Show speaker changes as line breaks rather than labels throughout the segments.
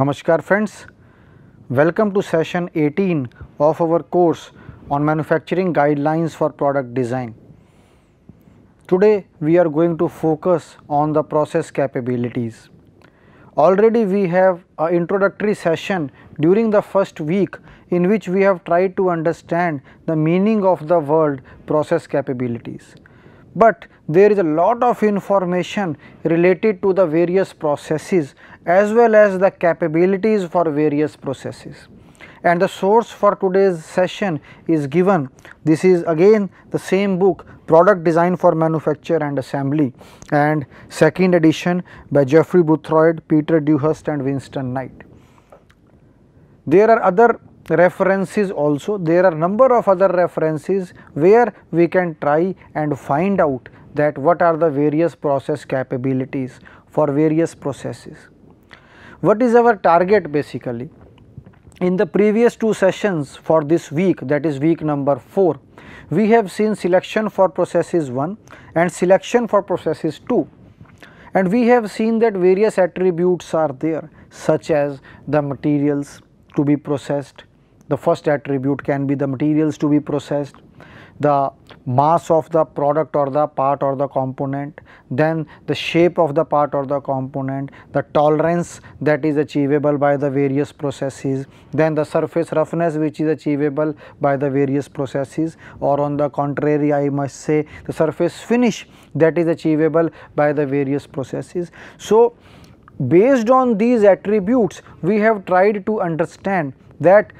Namaskar friends, welcome to session 18 of our course on manufacturing guidelines for product design. Today we are going to focus on the process capabilities. Already we have an introductory session during the first week in which we have tried to understand the meaning of the word process capabilities. But there is a lot of information related to the various processes as well as the capabilities for various processes. And the source for today's session is given. This is again the same book Product Design for Manufacture and Assembly and second edition by Geoffrey Boothroyd, Peter Dewhurst and Winston Knight. There are other references also, there are number of other references where we can try and find out that what are the various process capabilities for various processes. What is our target basically? In the previous two sessions for this week that is week number 4, we have seen selection for processes 1 and selection for processes 2 and we have seen that various attributes are there such as the materials to be processed, the first attribute can be the materials to be processed, the mass of the product or the part or the component, then the shape of the part or the component, the tolerance that is achievable by the various processes, then the surface roughness which is achievable by the various processes or on the contrary I must say the surface finish that is achievable by the various processes. So, based on these attributes we have tried to understand that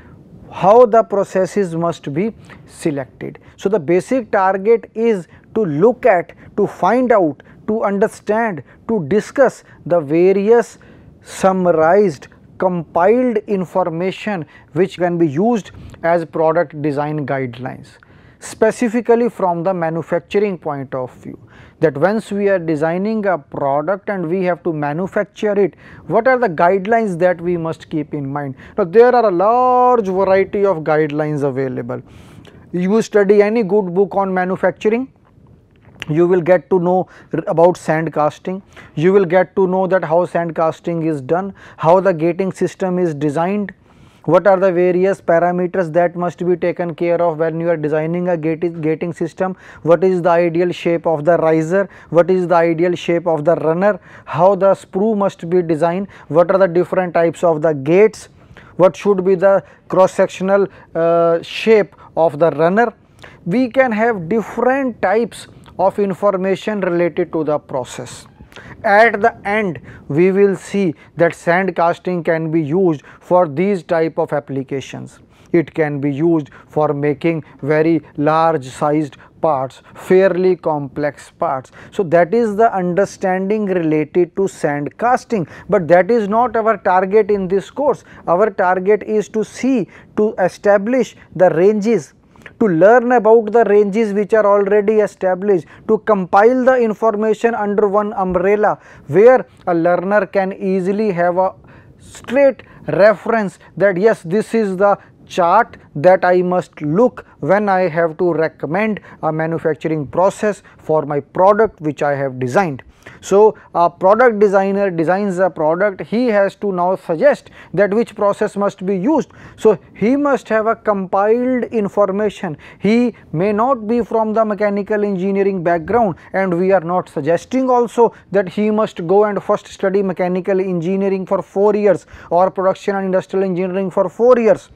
how the processes must be selected. So, the basic target is to look at, to find out, to understand, to discuss the various summarized compiled information which can be used as product design guidelines specifically from the manufacturing point of view that once we are designing a product and we have to manufacture it, what are the guidelines that we must keep in mind? Now, there are a large variety of guidelines available. You study any good book on manufacturing, you will get to know about sand casting, you will get to know that how sand casting is done, how the gating system is designed, what are the various parameters that must be taken care of when you are designing a gating, system, what is the ideal shape of the riser, what is the ideal shape of the runner, how the sprue must be designed, what are the different types of the gates, what should be the cross sectional uh, shape of the runner. We can have different types of information related to the process. At the end we will see that sand casting can be used for these type of applications. It can be used for making very large sized parts, fairly complex parts. So, that is the understanding related to sand casting, but that is not our target in this course. Our target is to see to establish the ranges to learn about the ranges which are already established, to compile the information under one umbrella where a learner can easily have a straight reference that yes this is the chart that I must look when I have to recommend a manufacturing process for my product which I have designed. So, a product designer designs a product, he has to now suggest that which process must be used. So, he must have a compiled information, he may not be from the mechanical engineering background and we are not suggesting also that he must go and first study mechanical engineering for 4 years or production and industrial engineering for 4 years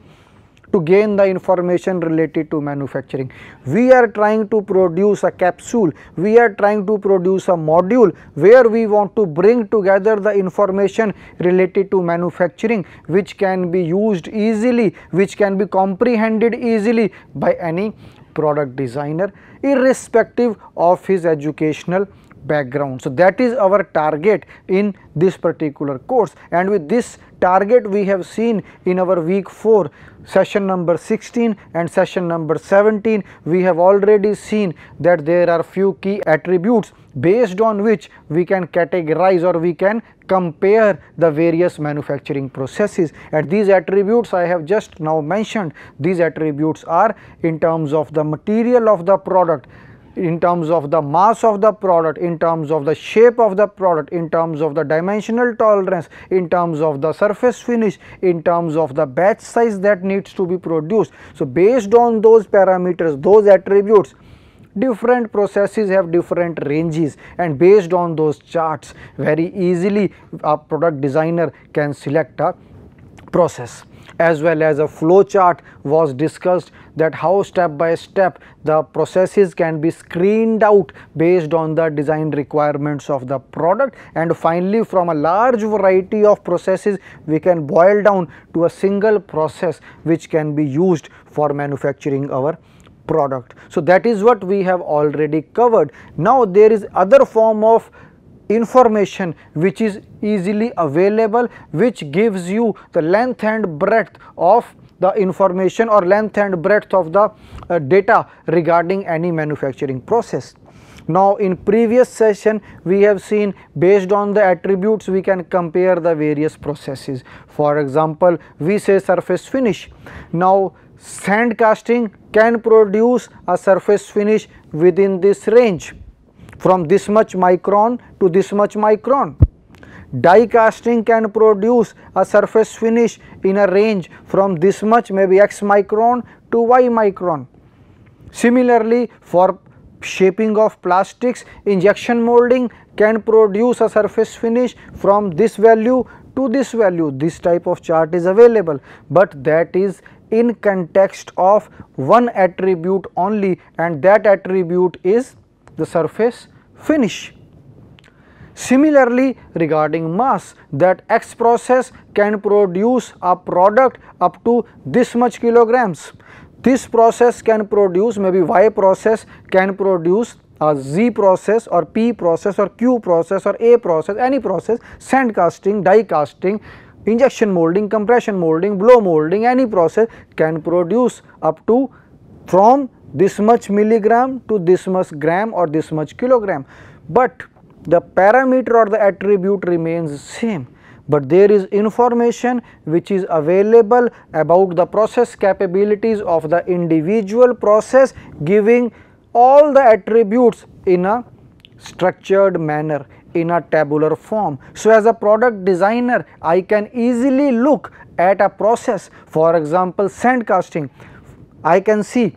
to gain the information related to manufacturing. We are trying to produce a capsule, we are trying to produce a module where we want to bring together the information related to manufacturing which can be used easily, which can be comprehended easily by any product designer irrespective of his educational background. So, that is our target in this particular course. And with this target we have seen in our week 4 session number 16 and session number 17 we have already seen that there are few key attributes based on which we can categorize or we can compare the various manufacturing processes. And these attributes I have just now mentioned. These attributes are in terms of the material of the product in terms of the mass of the product, in terms of the shape of the product, in terms of the dimensional tolerance, in terms of the surface finish, in terms of the batch size that needs to be produced. So, based on those parameters, those attributes, different processes have different ranges and based on those charts very easily a product designer can select a process as well as a flow chart was discussed that how step by step the processes can be screened out based on the design requirements of the product and finally from a large variety of processes we can boil down to a single process which can be used for manufacturing our product. So, that is what we have already covered. Now, there is other form of information which is easily available which gives you the length and breadth of the information or length and breadth of the uh, data regarding any manufacturing process. Now, in previous session we have seen based on the attributes we can compare the various processes. For example, we say surface finish. Now, sand casting can produce a surface finish within this range from this much micron to this much micron. Die casting can produce a surface finish in a range from this much maybe x micron to y micron. Similarly, for shaping of plastics, injection molding can produce a surface finish from this value to this value. This type of chart is available, but that is in context of one attribute only and that attribute is the surface finish. Similarly, regarding mass that X process can produce a product up to this much kilograms. This process can produce maybe Y process can produce a Z process or P process or Q process or A process any process sand casting, die casting, injection molding, compression molding, blow molding any process can produce up to from this much milligram to this much gram or this much kilogram, but the parameter or the attribute remains same but there is information which is available about the process capabilities of the individual process giving all the attributes in a structured manner in a tabular form. So, as a product designer I can easily look at a process for example sand casting I can see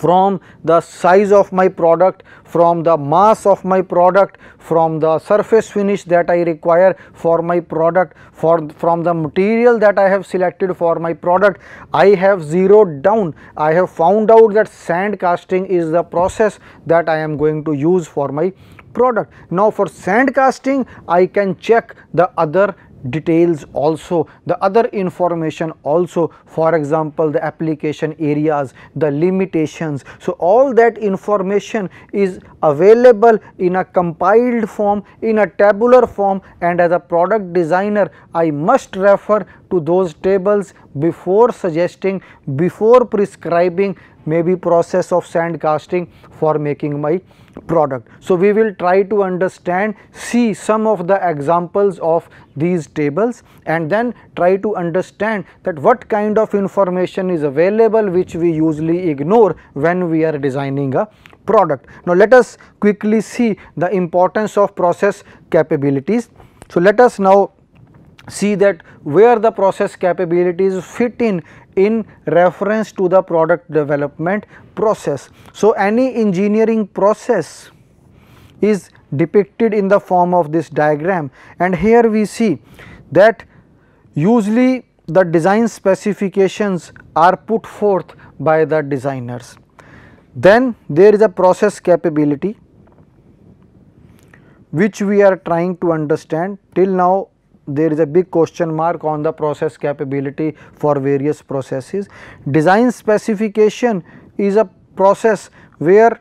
from the size of my product, from the mass of my product, from the surface finish that I require for my product, for from the material that I have selected for my product, I have zeroed down, I have found out that sand casting is the process that I am going to use for my product. Now for sand casting I can check the other details also the other information also for example the application areas the limitations. So all that information is available in a compiled form in a tabular form and as a product designer i must refer to those tables before suggesting before prescribing maybe process of sand casting for making my product. So, we will try to understand see some of the examples of these tables and then try to understand that what kind of information is available which we usually ignore when we are designing a product. Now, let us quickly see the importance of process capabilities. So, let us now see that where the process capabilities fit in in reference to the product development process. So, any engineering process is depicted in the form of this diagram and here we see that usually the design specifications are put forth by the designers. Then there is a process capability which we are trying to understand till now there is a big question mark on the process capability for various processes. Design specification is a process where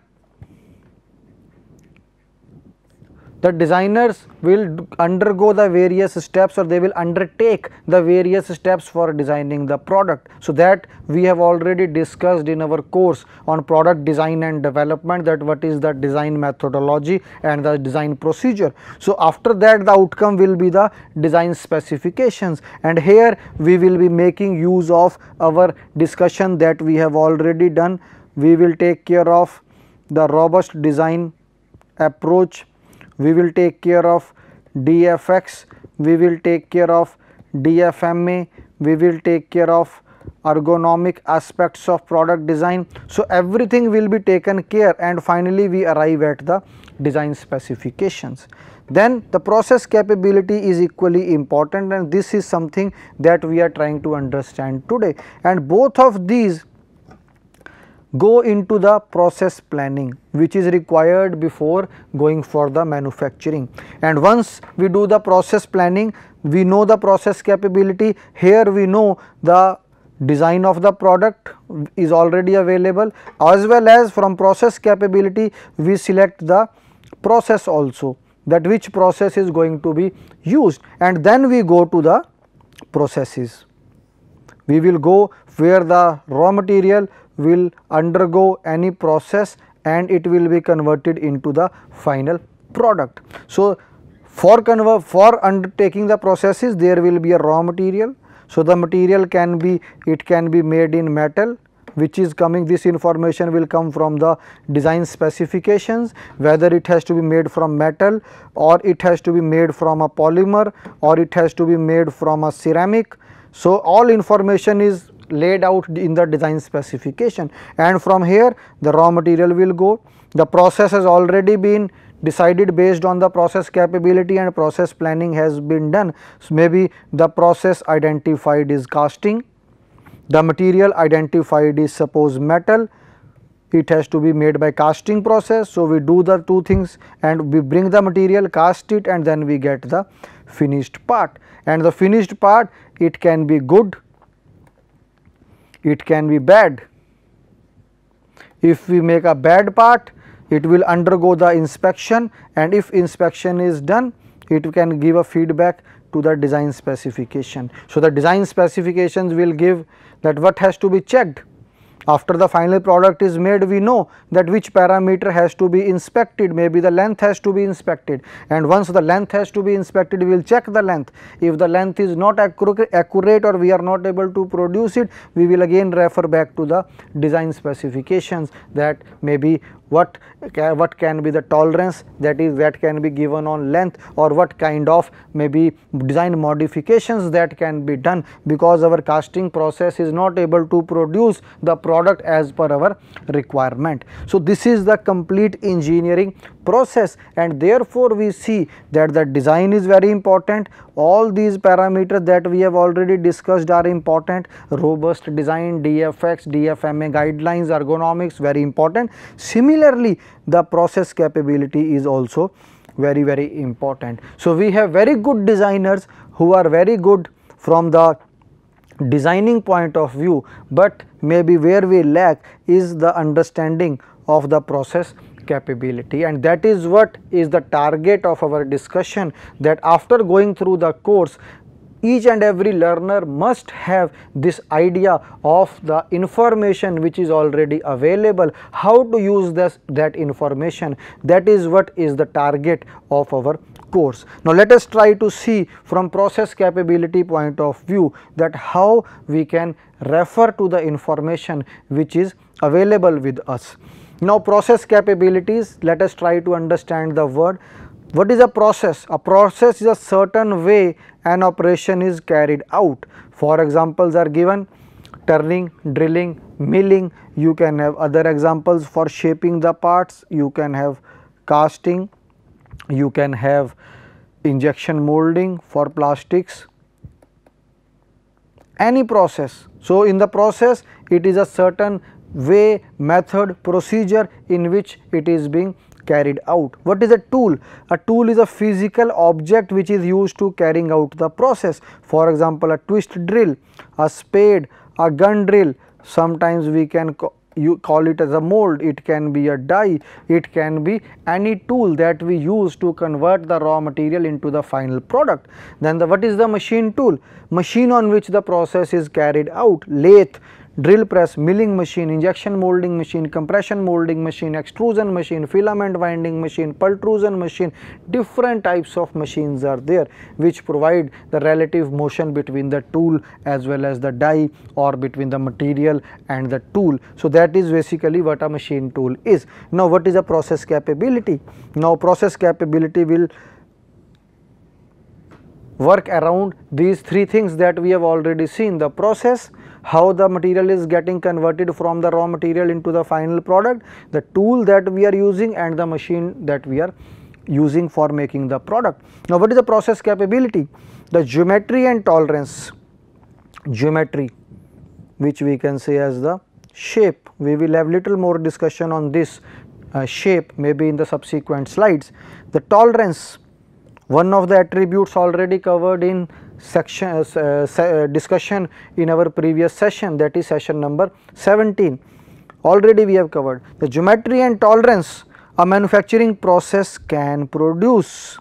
the designers will undergo the various steps or they will undertake the various steps for designing the product. So, that we have already discussed in our course on product design and development that what is the design methodology and the design procedure. So, after that the outcome will be the design specifications and here we will be making use of our discussion that we have already done. We will take care of the robust design approach, we will take care of DFX, we will take care of DFMA, we will take care of ergonomic aspects of product design. So, everything will be taken care and finally, we arrive at the design specifications. Then the process capability is equally important and this is something that we are trying to understand today and both of these go into the process planning which is required before going for the manufacturing. And once we do the process planning we know the process capability. Here we know the design of the product is already available as well as from process capability we select the process also that which process is going to be used. And then we go to the processes. We will go where the raw material will undergo any process and it will be converted into the final product. So, for convert for undertaking the processes there will be a raw material. So, the material can be it can be made in metal which is coming this information will come from the design specifications whether it has to be made from metal or it has to be made from a polymer or it has to be made from a ceramic. So, all information is laid out in the design specification and from here the raw material will go. The process has already been decided based on the process capability and process planning has been done. So, maybe the process identified is casting, the material identified is suppose metal, it has to be made by casting process. So, we do the two things and we bring the material cast it and then we get the finished part and the finished part it can be good, it can be bad. If we make a bad part it will undergo the inspection and if inspection is done it can give a feedback to the design specification. So, the design specifications will give that what has to be checked after the final product is made we know that which parameter has to be inspected. Maybe the length has to be inspected. And once the length has to be inspected we will check the length. If the length is not accurate or we are not able to produce it we will again refer back to the design specifications that maybe what what can be the tolerance that is that can be given on length or what kind of maybe design modifications that can be done because our casting process is not able to produce the product as per our requirement. So, this is the complete engineering process and therefore, we see that the design is very important all these parameters that we have already discussed are important robust design DFX, DFMA guidelines ergonomics very important. Similarly, the process capability is also very very important. So, we have very good designers who are very good from the designing point of view, but maybe where we lack is the understanding of the process capability and that is what is the target of our discussion that after going through the course each and every learner must have this idea of the information which is already available, how to use this that information that is what is the target of our course. Now, let us try to see from process capability point of view that how we can refer to the information which is available with us. Now, process capabilities let us try to understand the word what is a process? A process is a certain way an operation is carried out. For examples are given turning, drilling, milling, you can have other examples for shaping the parts, you can have casting, you can have injection molding for plastics, any process. So, in the process it is a certain way, method, procedure in which it is being carried out. What is a tool? A tool is a physical object which is used to carrying out the process. For example, a twist drill, a spade, a gun drill, sometimes we can you call it as a mold, it can be a die, it can be any tool that we use to convert the raw material into the final product. Then the what is the machine tool? Machine on which the process is carried out, lathe, drill press, milling machine, injection molding machine, compression molding machine, extrusion machine, filament winding machine, pultrusion machine, different types of machines are there which provide the relative motion between the tool as well as the die or between the material and the tool. So, that is basically what a machine tool is. Now, what is a process capability? Now, process capability will work around these three things that we have already seen the process, how the material is getting converted from the raw material into the final product, the tool that we are using and the machine that we are using for making the product. Now, what is the process capability? The geometry and tolerance, geometry which we can say as the shape. We will have little more discussion on this uh, shape maybe in the subsequent slides. The tolerance one of the attributes already covered in section uh, uh, discussion in our previous session that is session number 17 already we have covered. The geometry and tolerance a manufacturing process can produce.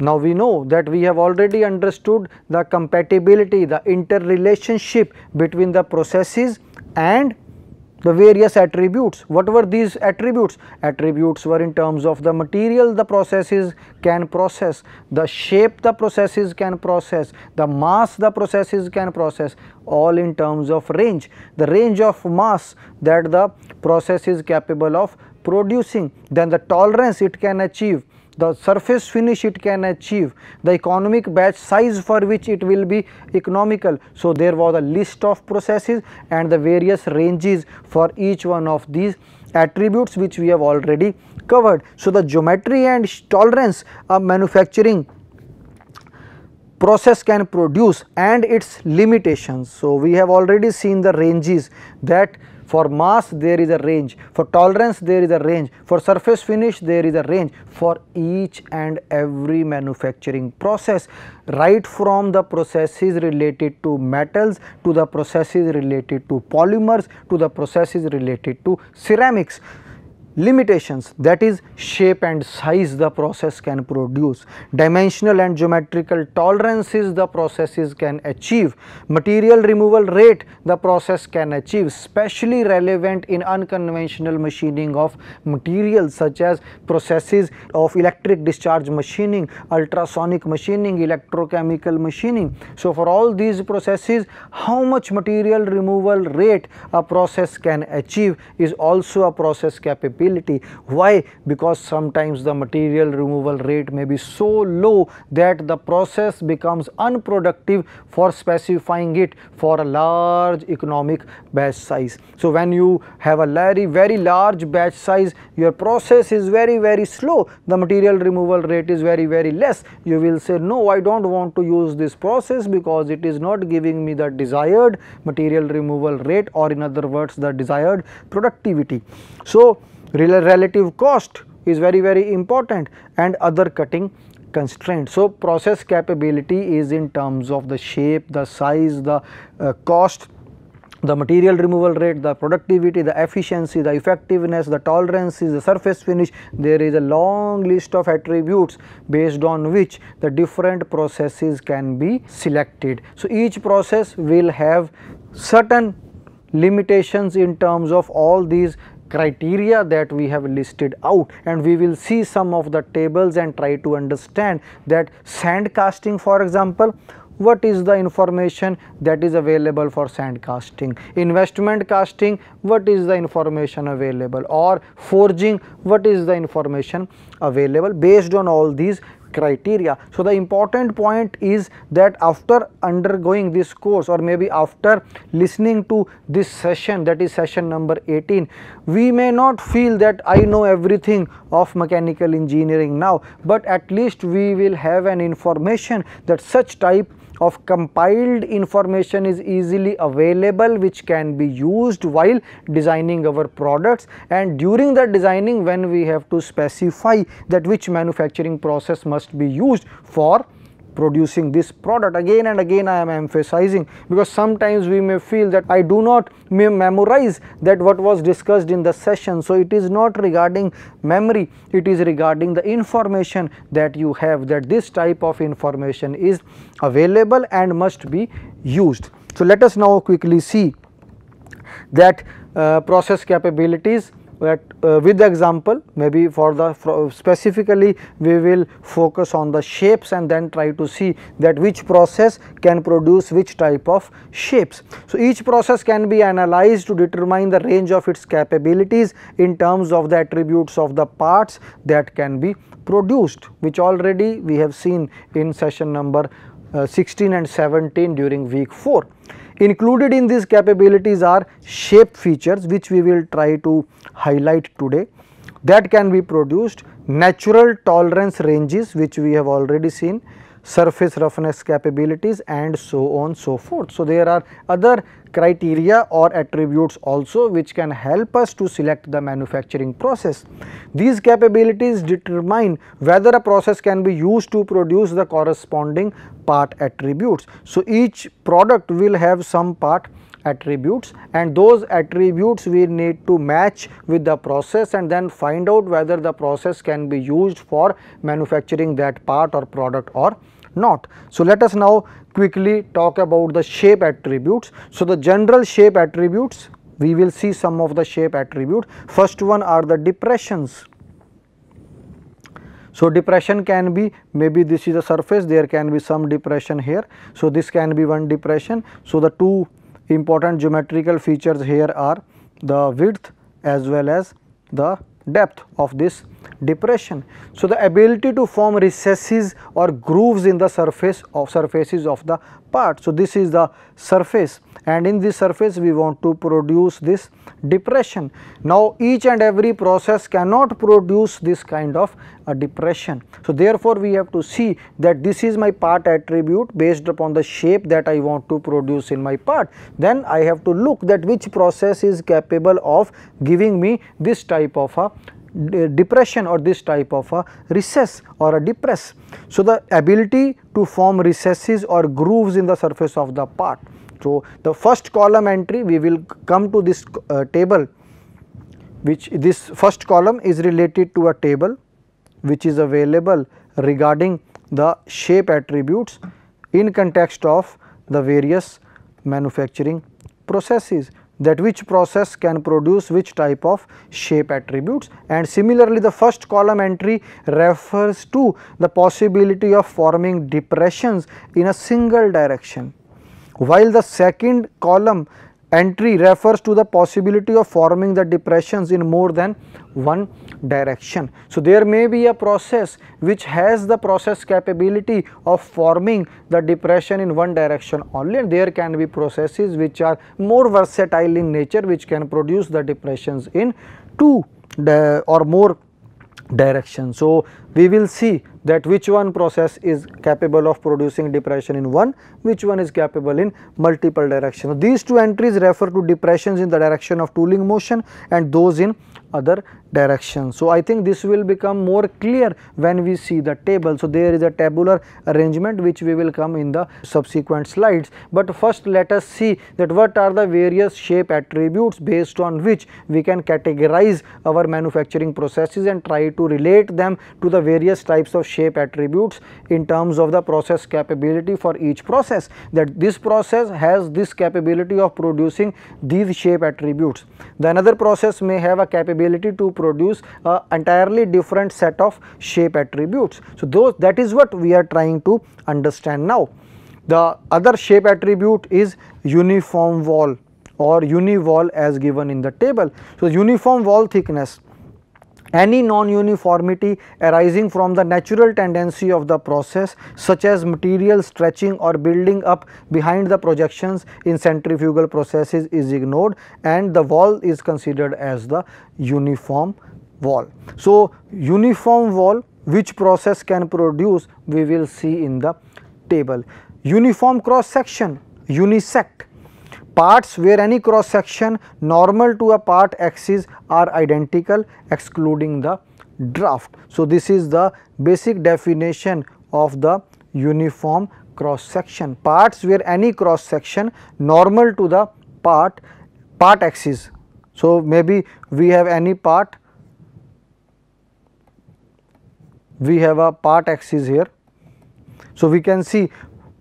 Now we know that we have already understood the compatibility the interrelationship between the processes and the various attributes. What were these attributes? Attributes were in terms of the material the processes can process, the shape the processes can process, the mass the processes can process all in terms of range. The range of mass that the process is capable of producing, then the tolerance it can achieve, the surface finish it can achieve, the economic batch size for which it will be economical. So, there was a list of processes and the various ranges for each one of these attributes which we have already covered. So, the geometry and tolerance of manufacturing process can produce and its limitations. So, we have already seen the ranges that for mass there is a range, for tolerance there is a range, for surface finish there is a range. For each and every manufacturing process right from the processes related to metals to the processes related to polymers to the processes related to ceramics limitations that is shape and size the process can produce, dimensional and geometrical tolerances the processes can achieve, material removal rate the process can achieve especially relevant in unconventional machining of materials such as processes of electric discharge machining, ultrasonic machining, electrochemical machining. So, for all these processes how much material removal rate a process can achieve is also a process capability why? Because sometimes the material removal rate may be so low that the process becomes unproductive for specifying it for a large economic batch size. So, when you have a very very large batch size your process is very very slow the material removal rate is very very less you will say no I do not want to use this process because it is not giving me the desired material removal rate or in other words the desired productivity. So, relative cost is very very important and other cutting constraints. So, process capability is in terms of the shape, the size, the uh, cost, the material removal rate, the productivity, the efficiency, the effectiveness, the tolerances, the surface finish, there is a long list of attributes based on which the different processes can be selected. So, each process will have certain limitations in terms of all these criteria that we have listed out and we will see some of the tables and try to understand that sand casting for example what is the information that is available for sand casting investment casting what is the information available? Or forging what is the information available? Based on all these criteria. So, the important point is that after undergoing this course or maybe after listening to this session that is session number 18, we may not feel that I know everything of mechanical engineering now, but at least we will have an information that such type of compiled information is easily available which can be used while designing our products. And during the designing when we have to specify that which manufacturing process must be used for producing this product again and again I am emphasizing because sometimes we may feel that I do not memorize that what was discussed in the session. So, it is not regarding memory it is regarding the information that you have that this type of information is available and must be used. So, let us now quickly see that uh, process capabilities that uh, with the example maybe for the for specifically we will focus on the shapes and then try to see that which process can produce which type of shapes. So, each process can be analyzed to determine the range of its capabilities in terms of the attributes of the parts that can be produced which already we have seen in session number uh, 16 and 17 during week 4. Included in these capabilities are shape features which we will try to highlight today that can be produced, natural tolerance ranges which we have already seen, surface roughness capabilities and so on so forth. So, there are other criteria or attributes also which can help us to select the manufacturing process. These capabilities determine whether a process can be used to produce the corresponding part attributes. So, each product will have some part attributes and those attributes we need to match with the process and then find out whether the process can be used for manufacturing that part or product or not. So, let us now quickly talk about the shape attributes. So, the general shape attributes we will see some of the shape attributes. First one are the depressions. So, depression can be maybe this is a surface there can be some depression here. So, this can be one depression. So, the two important geometrical features here are the width as well as the depth of this depression. So, the ability to form recesses or grooves in the surface of surfaces of the part. So, this is the surface and in this surface we want to produce this depression. Now, each and every process cannot produce this kind of a depression. So, therefore, we have to see that this is my part attribute based upon the shape that I want to produce in my part. Then I have to look that which process is capable of giving me this type of a depression or this type of a recess or a depress. So, the ability to form recesses or grooves in the surface of the part. So, the first column entry we will come to this uh, table which this first column is related to a table which is available regarding the shape attributes in context of the various manufacturing processes that which process can produce which type of shape attributes. And similarly the first column entry refers to the possibility of forming depressions in a single direction while the second column entry refers to the possibility of forming the depressions in more than one direction. So, there may be a process which has the process capability of forming the depression in one direction only and there can be processes which are more versatile in nature which can produce the depressions in two or more directions. So, we will see that which one process is capable of producing depression in one, which one is capable in multiple directions. These two entries refer to depressions in the direction of tooling motion and those in other direction. So, I think this will become more clear when we see the table. So, there is a tabular arrangement which we will come in the subsequent slides, but first let us see that what are the various shape attributes based on which we can categorize our manufacturing processes and try to relate them to the various types of shape attributes in terms of the process capability for each process that this process has this capability of producing these shape attributes. The another process may have a capability to produce a entirely different set of shape attributes. So, those that is what we are trying to understand now. The other shape attribute is uniform wall or uni-wall as given in the table. So, uniform wall thickness any non-uniformity arising from the natural tendency of the process such as material stretching or building up behind the projections in centrifugal processes is ignored and the wall is considered as the uniform wall. So, uniform wall which process can produce we will see in the table. Uniform cross section unisect parts where any cross section normal to a part axis are identical excluding the draft. So, this is the basic definition of the uniform cross section parts where any cross section normal to the part part axis. So, maybe we have any part we have a part axis here. So, we can see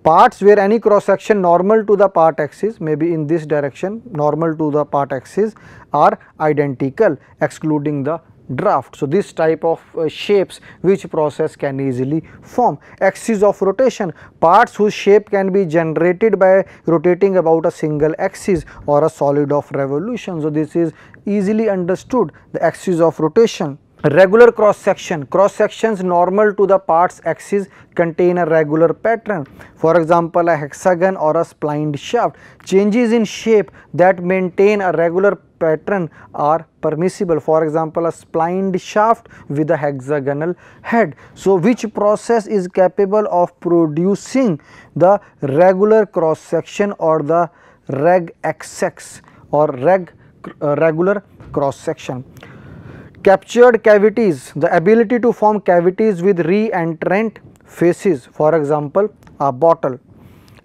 parts where any cross section normal to the part axis maybe in this direction normal to the part axis are identical excluding the draft. So, this type of uh, shapes which process can easily form. Axis of rotation parts whose shape can be generated by rotating about a single axis or a solid of revolution. So, this is easily understood the axis of rotation regular cross section. Cross sections normal to the parts axis contain a regular pattern. For example a hexagon or a splined shaft. Changes in shape that maintain a regular pattern are permissible. For example a splined shaft with a hexagonal head. So which process is capable of producing the regular cross section or the reg xx or reg uh, regular cross section Captured cavities, the ability to form cavities with re-entrant faces for example a bottle.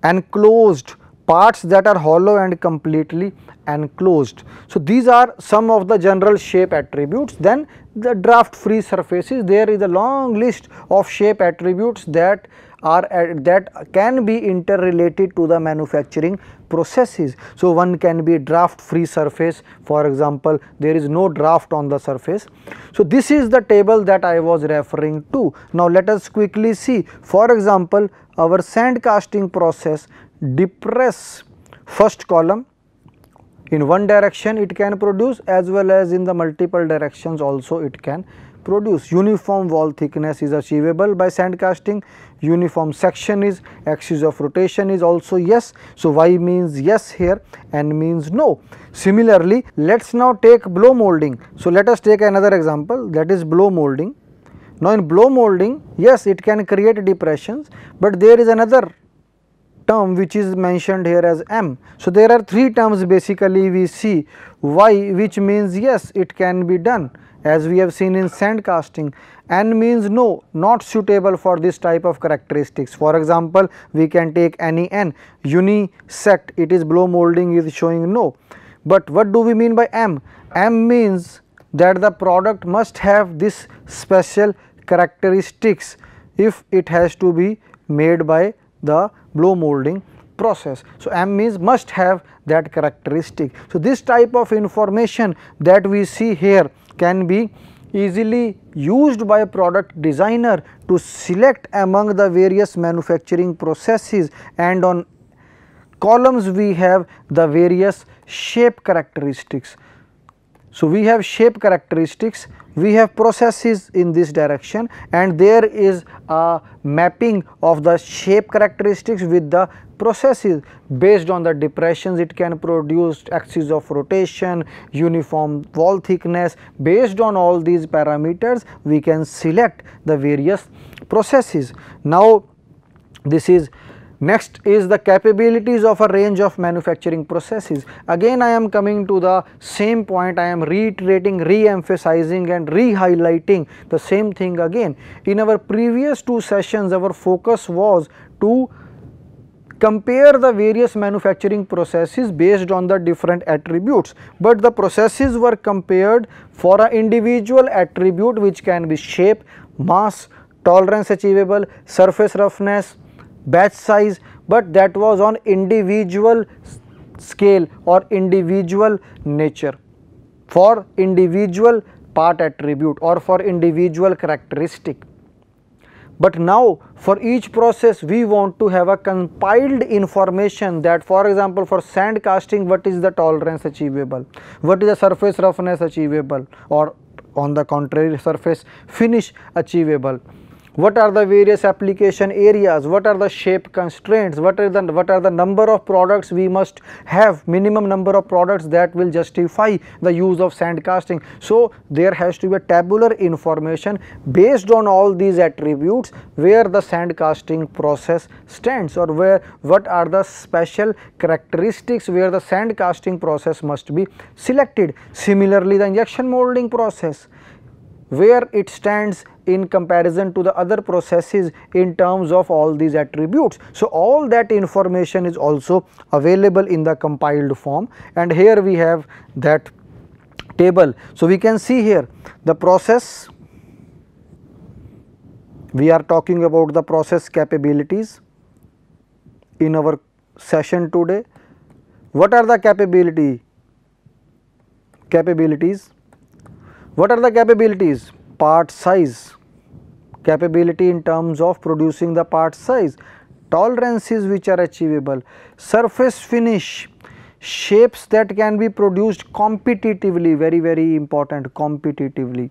Enclosed parts that are hollow and completely enclosed. So, these are some of the general shape attributes then the draft free surfaces there is a long list of shape attributes that are uh, that can be interrelated to the manufacturing processes. So, one can be draft free surface for example, there is no draft on the surface. So, this is the table that I was referring to. Now, let us quickly see for example, our sand casting process depress first column in one direction it can produce as well as in the multiple directions also it can produce. Uniform wall thickness is achievable by sand casting, uniform section is, axis of rotation is also yes. So, y means yes here and means no. Similarly, let us now take blow molding. So, let us take another example that is blow molding. Now, in blow molding yes it can create depressions, but there is another term which is mentioned here as m. So, there are three terms basically we see y which means yes it can be done as we have seen in sand casting n means no not suitable for this type of characteristics. For example, we can take any n unisect it is blow molding is showing no. But what do we mean by m? m means that the product must have this special characteristics if it has to be made by the blow molding process. So, M means must have that characteristic. So, this type of information that we see here can be easily used by a product designer to select among the various manufacturing processes and on columns we have the various shape characteristics. So, we have shape characteristics, we have processes in this direction and there is a mapping of the shape characteristics with the processes based on the depressions it can produce axis of rotation, uniform wall thickness based on all these parameters we can select the various processes. Now this is Next is the capabilities of a range of manufacturing processes. Again I am coming to the same point, I am reiterating, re-emphasizing and re-highlighting the same thing again. In our previous two sessions our focus was to compare the various manufacturing processes based on the different attributes, but the processes were compared for an individual attribute which can be shape, mass, tolerance achievable, surface roughness, batch size, but that was on individual scale or individual nature. For individual part attribute or for individual characteristic. But now for each process we want to have a compiled information that for example for sand casting what is the tolerance achievable, what is the surface roughness achievable? Or on the contrary surface finish achievable what are the various application areas, what are the shape constraints, what are the what are the number of products we must have minimum number of products that will justify the use of sand casting. So, there has to be a tabular information based on all these attributes where the sand casting process stands or where what are the special characteristics where the sand casting process must be selected. Similarly, the injection molding process where it stands in comparison to the other processes in terms of all these attributes. So, all that information is also available in the compiled form and here we have that table. So, we can see here the process we are talking about the process capabilities in our session today. What are the capability capabilities? What are the capabilities? Part size, capability in terms of producing the part size, tolerances which are achievable, surface finish, shapes that can be produced competitively, very very important. Competitively.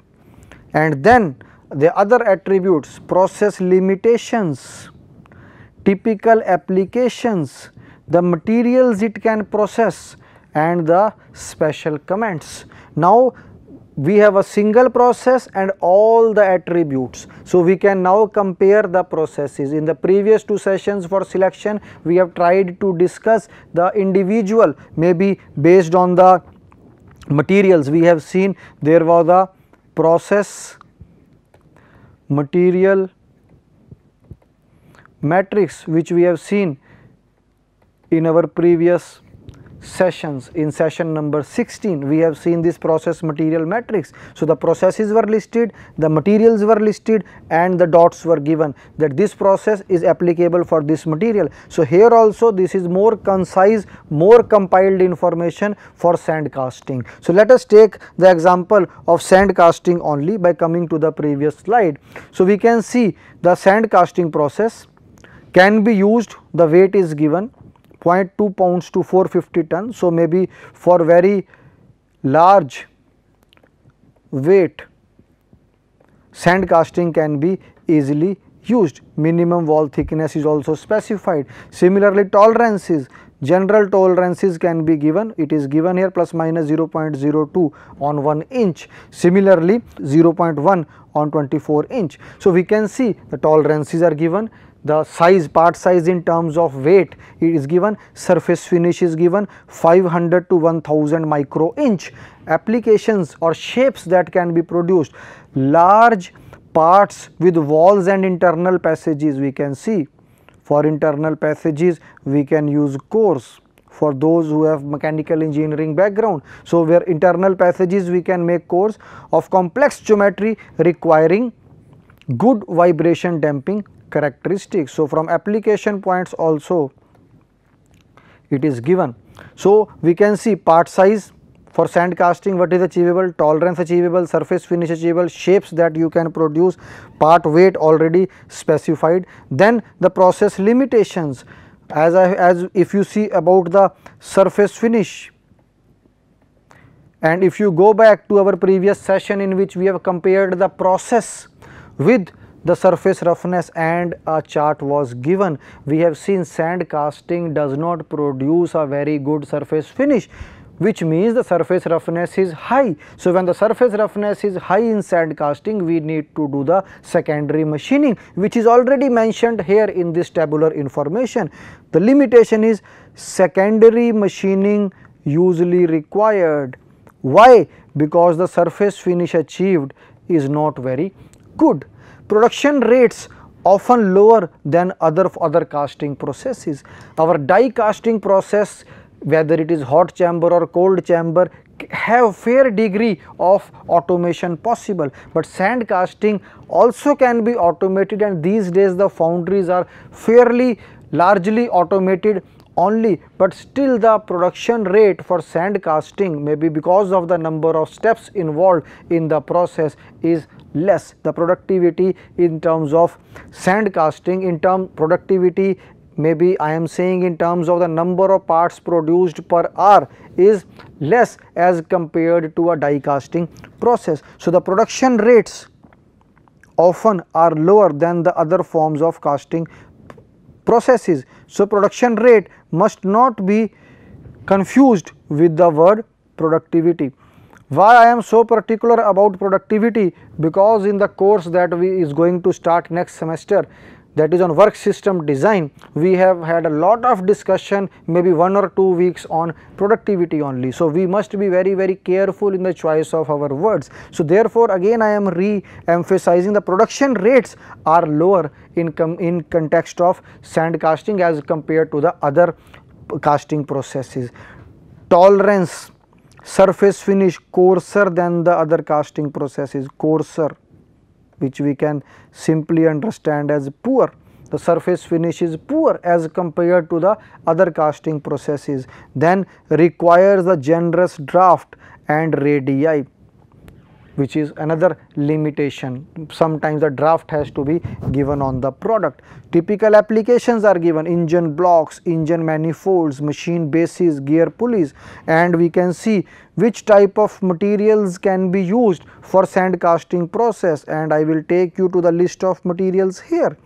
And then the other attributes, process limitations, typical applications, the materials it can process. And the special comments. Now, we have a single process and all the attributes. So, we can now compare the processes. In the previous two sessions for selection, we have tried to discuss the individual maybe based on the materials we have seen there was a process material matrix which we have seen in our previous sessions in session number 16 we have seen this process material matrix. So, the processes were listed, the materials were listed and the dots were given that this process is applicable for this material. So, here also this is more concise, more compiled information for sand casting. So, let us take the example of sand casting only by coming to the previous slide. So, we can see the sand casting process can be used the weight is given 0.2 pounds to 450 tons. So, maybe for very large weight sand casting can be easily used minimum wall thickness is also specified. Similarly, tolerances general tolerances can be given it is given here plus minus 0.02 on 1 inch similarly 0.1 on 24 inch. So, we can see the tolerances are given the size part size in terms of weight it is given. Surface finish is given 500 to 1000 micro inch. Applications or shapes that can be produced. Large parts with walls and internal passages we can see. For internal passages we can use cores. For those who have mechanical engineering background. So, where internal passages we can make cores of complex geometry requiring good vibration damping characteristics. So, from application points also it is given. So, we can see part size for sand casting what is achievable, tolerance achievable, surface finish achievable, shapes that you can produce, part weight already specified. Then the process limitations as I as if you see about the surface finish and if you go back to our previous session in which we have compared the process with the surface roughness and a chart was given. We have seen sand casting does not produce a very good surface finish which means the surface roughness is high. So, when the surface roughness is high in sand casting we need to do the secondary machining which is already mentioned here in this tabular information. The limitation is secondary machining usually required. Why? Because the surface finish achieved is not very good production rates often lower than other other casting processes. Our die casting process whether it is hot chamber or cold chamber have fair degree of automation possible, but sand casting also can be automated and these days the foundries are fairly largely automated only, but still the production rate for sand casting maybe because of the number of steps involved in the process is less the productivity in terms of sand casting in term productivity maybe I am saying in terms of the number of parts produced per hour is less as compared to a die casting process. So, the production rates often are lower than the other forms of casting processes. So, production rate must not be confused with the word productivity. Why I am so particular about productivity? Because in the course that we is going to start next semester that is on work system design, we have had a lot of discussion maybe one or two weeks on productivity only. So, we must be very very careful in the choice of our words. So, therefore, again I am re-emphasizing the production rates are lower in, in context of sand casting as compared to the other casting processes. Tolerance surface finish coarser than the other casting processes coarser which we can simply understand as poor. The surface finish is poor as compared to the other casting processes. Then requires a generous draft and radii which is another limitation sometimes the draft has to be given on the product typical applications are given engine blocks engine manifolds machine bases gear pulleys and we can see which type of materials can be used for sand casting process and i will take you to the list of materials here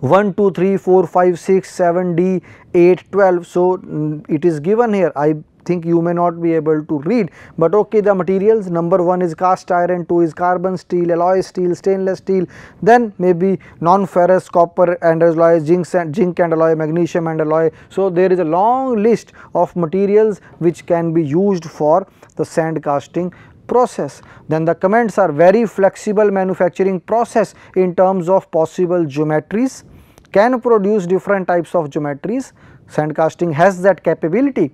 1, 2, 3, 4, 5, 6, 7, D, 8, 12. So, mm, it is given here. I think you may not be able to read, but okay the materials number 1 is cast iron, 2 is carbon steel, alloy steel, stainless steel, then maybe non-ferrous, copper and alloy, zinc, and zinc and alloy, magnesium and alloy. So, there is a long list of materials which can be used for the sand casting process. Then the comments are very flexible manufacturing process in terms of possible geometries, can produce different types of geometries, sand casting has that capability.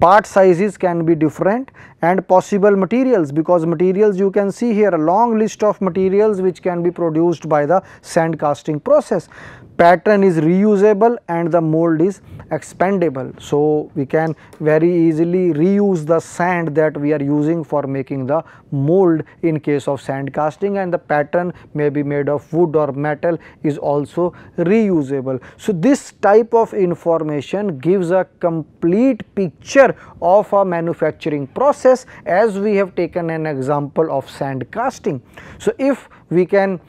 Part sizes can be different and possible materials because materials you can see here a long list of materials which can be produced by the sand casting process pattern is reusable and the mold is expandable. So, we can very easily reuse the sand that we are using for making the mold in case of sand casting and the pattern may be made of wood or metal is also reusable. So, this type of information gives a complete picture of a manufacturing process as we have taken an example of sand casting. So, if we can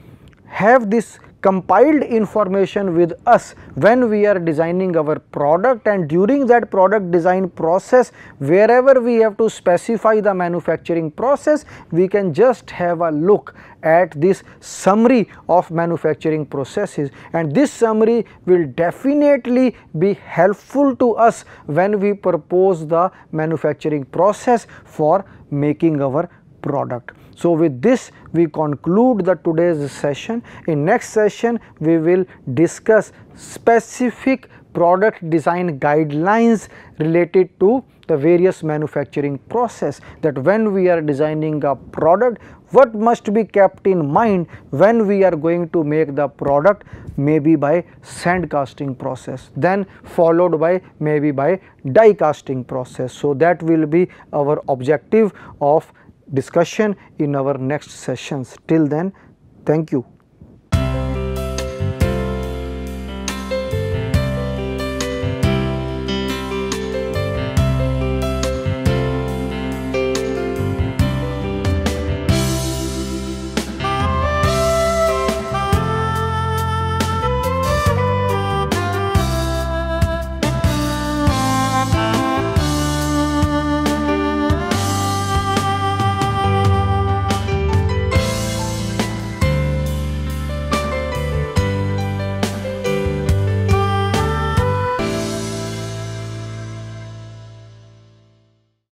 have this compiled information with us when we are designing our product and during that product design process wherever we have to specify the manufacturing process we can just have a look at this summary of manufacturing processes and this summary will definitely be helpful to us when we propose the manufacturing process for making our product. So, with this we conclude the today's session. In next session we will discuss specific product design guidelines related to the various manufacturing process that when we are designing a product what must be kept in mind when we are going to make the product maybe by sand casting process then followed by maybe by die casting process. So, that will be our objective of discussion in our next sessions. Till then, thank you.